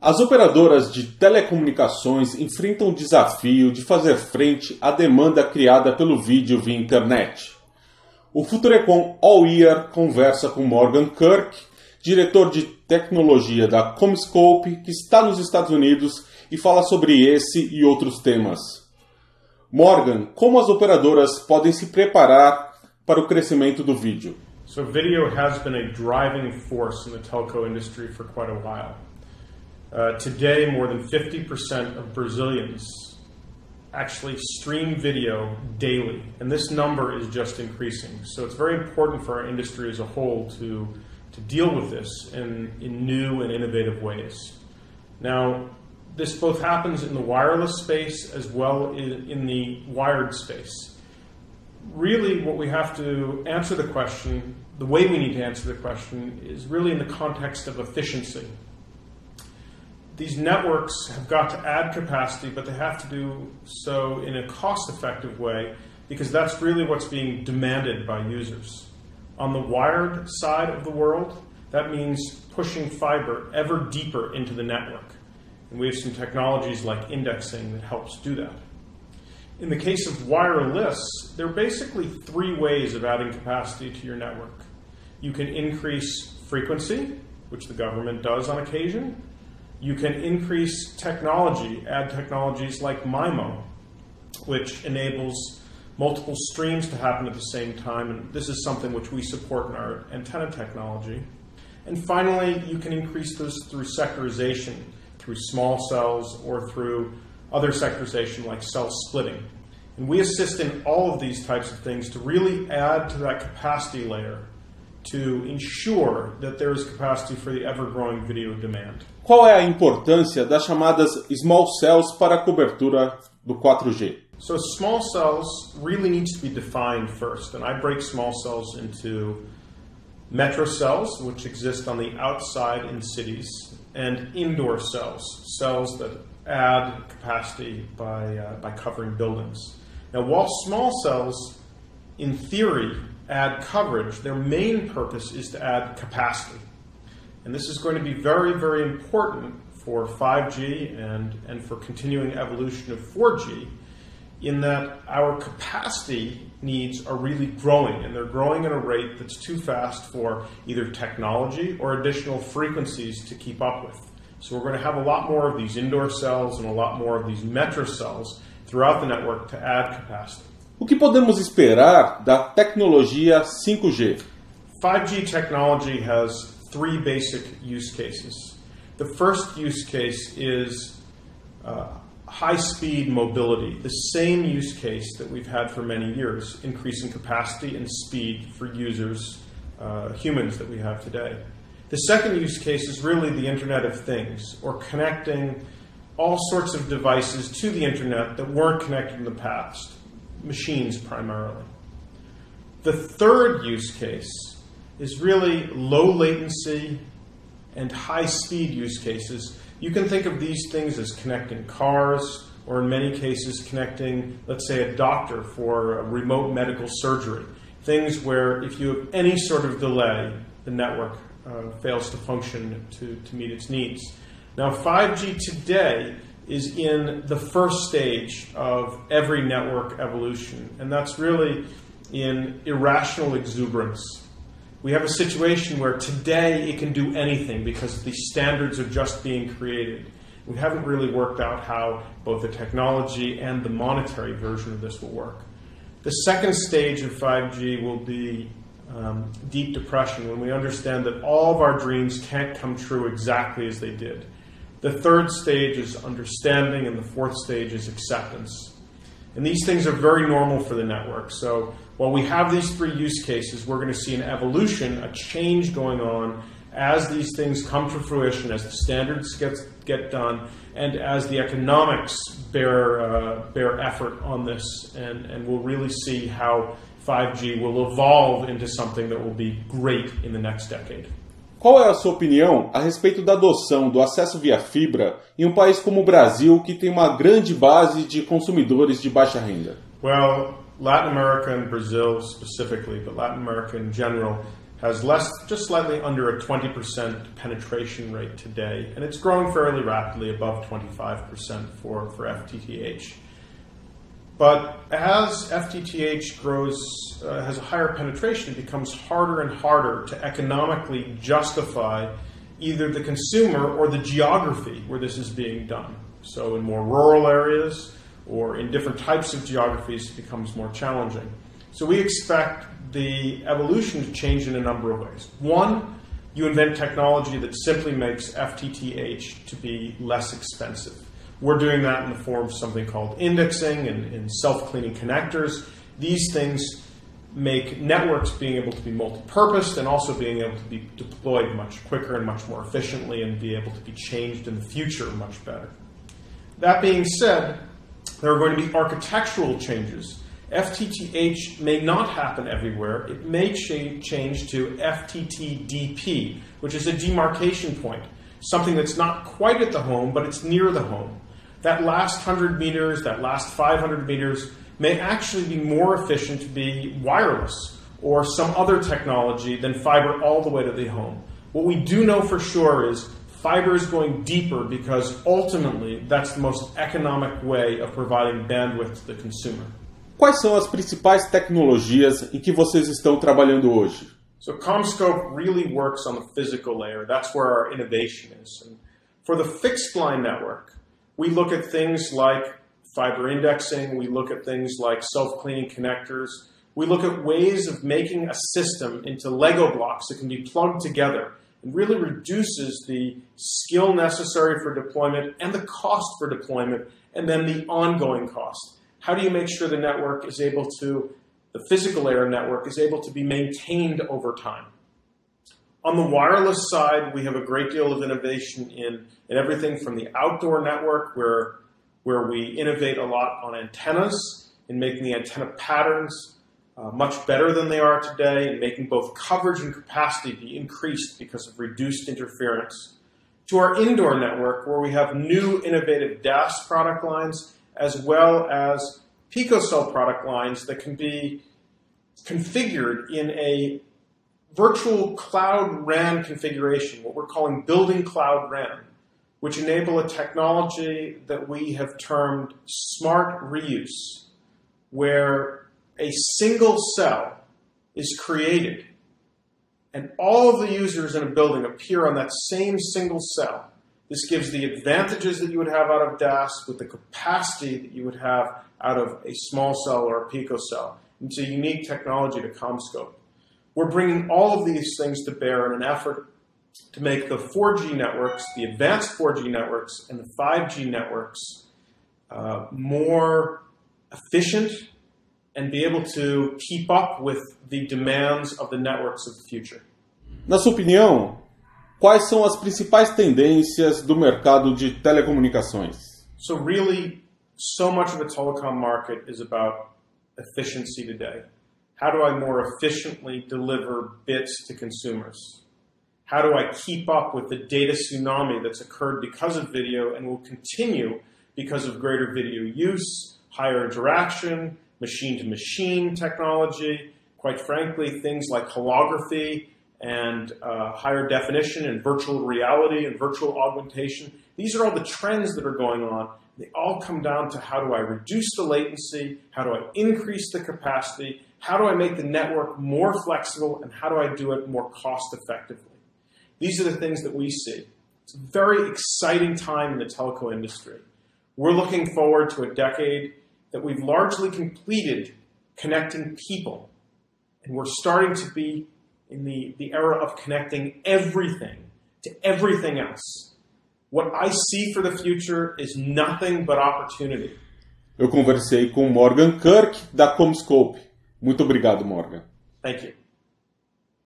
As operadoras de telecomunicações enfrentam o desafio de fazer frente à demanda criada pelo vídeo via internet. O Futurecom All Year conversa com Morgan Kirk, diretor de tecnologia da Comscope, que está nos Estados Unidos e fala sobre esse e outros temas. Morgan, como as operadoras podem se preparar para o crescimento do vídeo? So video has been a driving force in the telco industry for quite a while. Uh, today, more than 50% of Brazilians actually stream video daily, and this number is just increasing. So it's very important for our industry as a whole to, to deal with this in, in new and innovative ways. Now, this both happens in the wireless space as well in, in the wired space. Really, what we have to answer the question, the way we need to answer the question, is really in the context of efficiency these networks have got to add capacity, but they have to do so in a cost effective way because that's really what's being demanded by users. On the wired side of the world, that means pushing fiber ever deeper into the network. And we have some technologies like indexing that helps do that. In the case of wireless, there are basically three ways of adding capacity to your network. You can increase frequency, which the government does on occasion. You can increase technology, add technologies like MIMO, which enables multiple streams to happen at the same time. And this is something which we support in our antenna technology. And finally, you can increase this through sectorization, through small cells or through other sectorization like cell splitting. And we assist in all of these types of things to really add to that capacity layer to ensure that there is capacity for the ever-growing video demand. Qual é a importância das chamadas small cells para a cobertura do 4G? So small cells really needs to be defined first, and I break small cells into metro cells, which exist on the outside in cities, and indoor cells, cells that add capacity by, uh, by covering buildings. Now, while small cells, in theory, add coverage, their main purpose is to add capacity. And this is going to be very, very important for 5G and, and for continuing evolution of 4G in that our capacity needs are really growing and they're growing at a rate that's too fast for either technology or additional frequencies to keep up with. So we're going to have a lot more of these indoor cells and a lot more of these metro cells throughout the network to add capacity. O que podemos esperar da tecnologia 5G? 5G technology has three basic use cases. The first use case is uh, high speed mobility, the same use case that we've had for many years, increasing capacity and speed for users, uh, humans that we have today. The second use case is really the Internet of Things, or connecting all sorts of devices to the Internet that weren't connected in the past machines primarily. The third use case is really low latency and high speed use cases. You can think of these things as connecting cars, or in many cases, connecting, let's say, a doctor for a remote medical surgery. Things where if you have any sort of delay, the network uh, fails to function to, to meet its needs. Now, 5G today is in the first stage of every network evolution, and that's really in irrational exuberance. We have a situation where today it can do anything because the standards are just being created. We haven't really worked out how both the technology and the monetary version of this will work. The second stage of 5G will be um, deep depression when we understand that all of our dreams can't come true exactly as they did. The third stage is understanding, and the fourth stage is acceptance. And these things are very normal for the network. So while we have these three use cases, we're going to see an evolution, a change going on as these things come to fruition, as the standards get, get done, and as the economics bear, uh, bear effort on this. And, and we'll really see how 5G will evolve into something that will be great in the next decade. Qual é a sua opinião a respeito da adoção do acesso via fibra em um país como o Brasil, que tem uma grande base de consumidores de baixa renda? Well, Latin America and Brazil specifically, but Latin America in general, has less, just slightly under a 20% penetration rate today, and it's growing fairly rapidly above 25% for, for FTTH. But as FTTH grows, uh, has a higher penetration, it becomes harder and harder to economically justify either the consumer or the geography where this is being done. So in more rural areas or in different types of geographies, it becomes more challenging. So we expect the evolution to change in a number of ways. One, you invent technology that simply makes FTTH to be less expensive. We're doing that in the form of something called indexing and, and self-cleaning connectors. These things make networks being able to be multi-purposed and also being able to be deployed much quicker and much more efficiently and be able to be changed in the future much better. That being said, there are going to be architectural changes. FTTH may not happen everywhere. It may cha change to FTTDP, which is a demarcation point, something that's not quite at the home, but it's near the home that last 100 meters, that last 500 meters, may actually be more efficient to be wireless or some other technology than fiber all the way to the home. What we do know for sure is fiber is going deeper because ultimately that's the most economic way of providing bandwidth to the consumer. Quais são as principais tecnologias em que vocês estão trabalhando hoje? So CommScope really works on the physical layer. That's where our innovation is. And for the fixed line network, we look at things like fiber indexing, we look at things like self-cleaning connectors, we look at ways of making a system into Lego blocks that can be plugged together and really reduces the skill necessary for deployment and the cost for deployment and then the ongoing cost. How do you make sure the network is able to, the physical layer network is able to be maintained over time? On the wireless side, we have a great deal of innovation in, in everything from the outdoor network, where, where we innovate a lot on antennas, in making the antenna patterns uh, much better than they are today, and making both coverage and capacity be increased because of reduced interference, to our indoor network, where we have new innovative DAS product lines, as well as picocell product lines that can be configured in a virtual cloud RAN configuration, what we're calling building cloud RAN, which enable a technology that we have termed smart reuse, where a single cell is created and all of the users in a building appear on that same single cell. This gives the advantages that you would have out of DAS with the capacity that you would have out of a small cell or a picocell. It's a unique technology to CommScope. We're bringing all of these things to bear in an effort to make the 4G networks, the advanced 4G networks, and the 5G networks uh, more efficient and be able to keep up with the demands of the networks of the future. Na sua opinião, quais são as principais tendências do mercado de telecomunicações? So really, so much of the telecom market is about efficiency today. How do I more efficiently deliver bits to consumers? How do I keep up with the data tsunami that's occurred because of video and will continue because of greater video use, higher interaction, machine to machine technology, quite frankly, things like holography and uh, higher definition and virtual reality and virtual augmentation. These are all the trends that are going on. They all come down to how do I reduce the latency, how do I increase the capacity, how do I make the network more flexible, and how do I do it more cost effectively? These are the things that we see. It's a very exciting time in the telco industry. We're looking forward to a decade that we've largely completed connecting people. And we're starting to be in the, the era of connecting everything to everything else. What I see for the future is nothing but opportunity. Eu conversei com Morgan Kurk da CommScope. Muito obrigado, Morgan. Thank you.